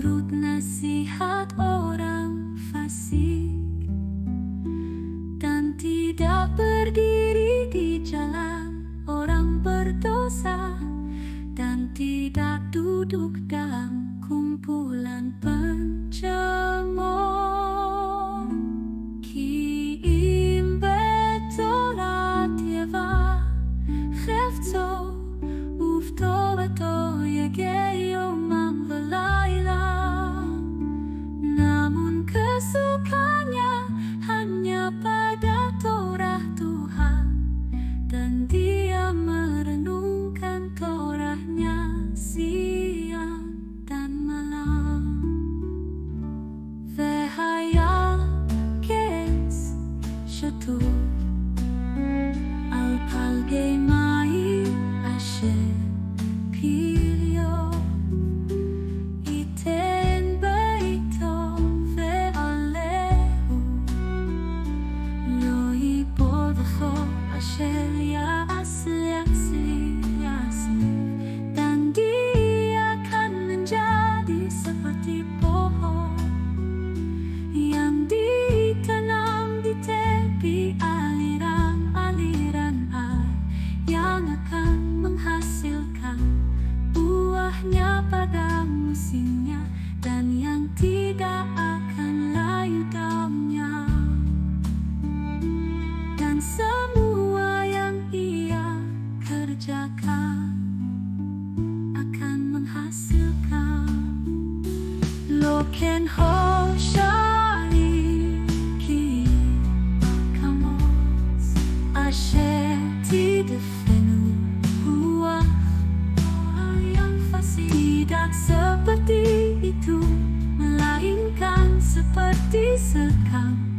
Nurut nasihat orang fasik Dan tidak berdiri di jalan orang berdosa Dan tidak duduk dalam kumpulan pencemooh 是 marché de Wah, yang tidak seperti itu melainkan seperti sekam.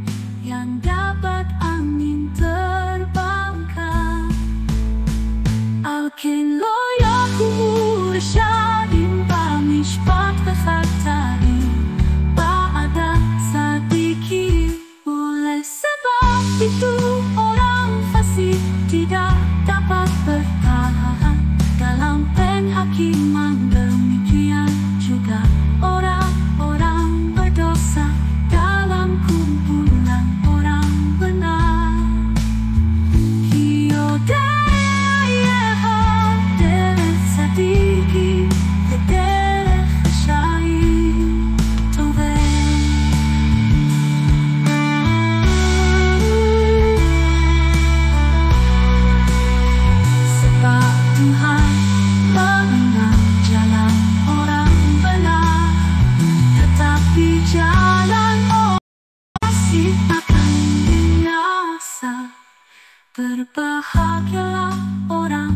Berbahagialah orang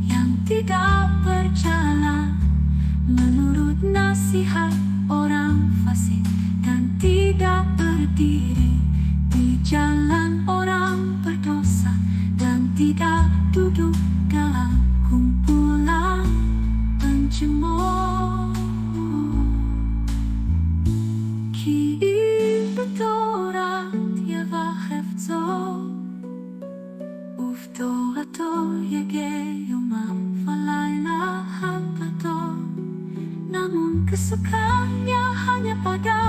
yang tidak berjalan menurut nasihat orang fasik dan tidak berdiri di jalan orang berdosa dan tidak duduk sukanya hanya pada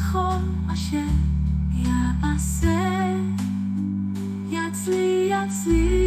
בכל אשר יעשה, יצליח, יצליח.